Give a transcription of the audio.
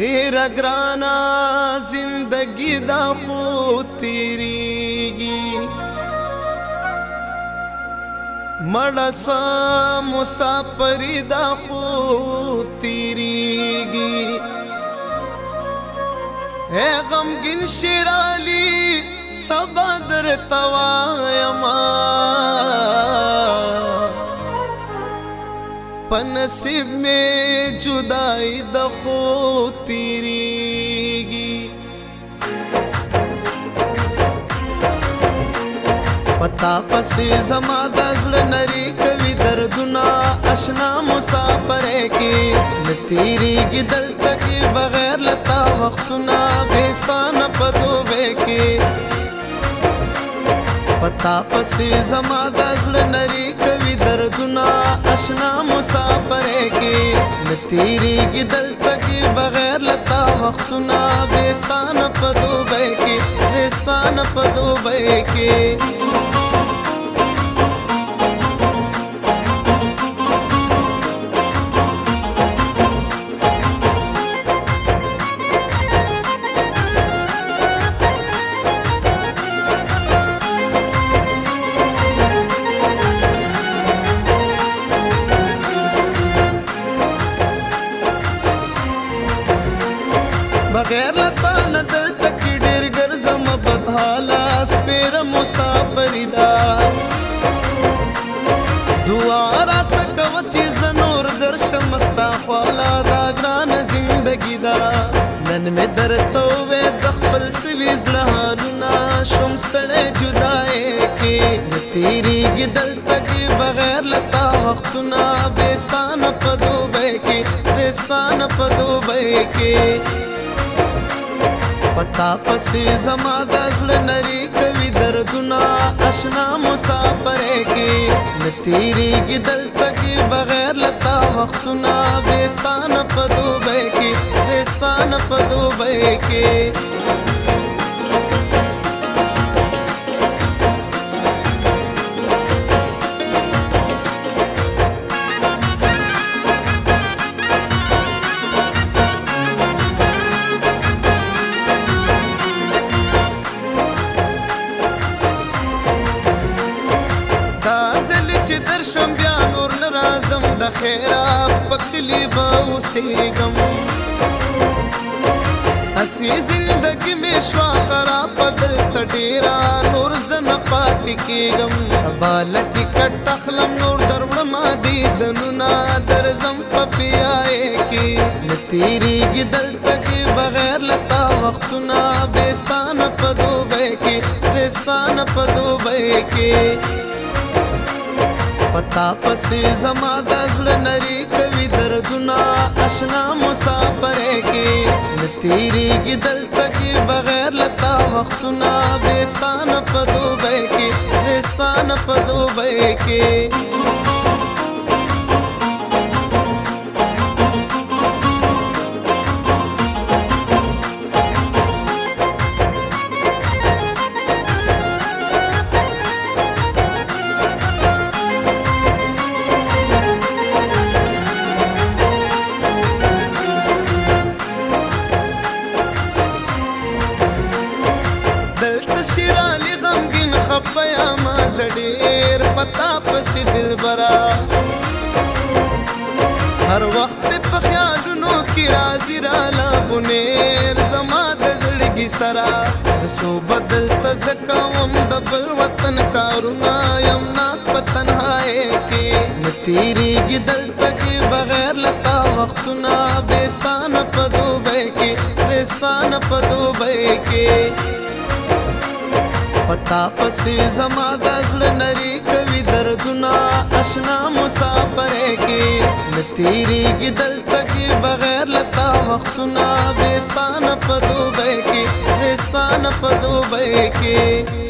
ډیر ګرانا زندګي دا خو تیریږي مړ سا مسافر دا خو تیریږي اے غمګین شیرالی سبا در توایا ما په نصیب می جدای د خو تیریږي پتا پسې زما د زړه نری کوي دردونه آشنا مسافر کې تیریږي دلته کې بغیر لتا وختونه بيستان په دوبه کې پتا پسې زما د زړه نری کوي دردونه آشنا مسافر کې نتیری کې دلته کې بغیر لتا وختونه وستان په دوبه کې وستان په دوبه کې تاله دلته کې ډېر ګرځم بدحاله سپېره مسافري ده دعا راته کوه چې زه نور درشم ستا خواله دا ګرانه زندګي ده نن مې درته ووې د خپل سوي زړه حالونه شوم ستړی جدای کې نه تېرېږي دلته کې بغیر له تا وختونه بېستانه په دوبۍ کې بېستانه په دوبۍ کې پتا پسې زما د زړه نری کوي دردونه آشنا مسافر کې لتیری کی دل تک بغیر لتا وختونه بيستان په دوبه کې بيستان په دوبه کې در شم بیا نور نرازم د خیره پکلی با اوسېږم اسی زندگی می شوا خراب بدل تډیرا نور زن پاتې کېږم سبا لټی کټ اخلم نور درمړ ما دی دنونا درزم پپیاي کې لتیری گدل تک بغیر لتا وختونه بيستانه په دوبه کې بيستانه په دوبه کې پتا پسې زما د زړه نری کوي دردونه آشنا مسافر کې نتیری کې دلته کې بغیر لتا وختونه بستان په دوبه کې بستان په دوبه کې شیرا لغم گین خپیا ما زډیر پتا پس دلبرا هر وخت په خیالونو کې راځي را لا بنیر زما د زړګي سرا رسو بدل تزکوم د بل وطن کارونه يم ناس په تنهایی کې نتیریږي دلته کې بغیر لتا وختونه بيستان تا پسې زما د زړه نری کوي دردونه آشنا مسافر کې د تیریږي دلته کې بغیر لتا وختونه بستانه په دوبه کې بستانه په دوبه کې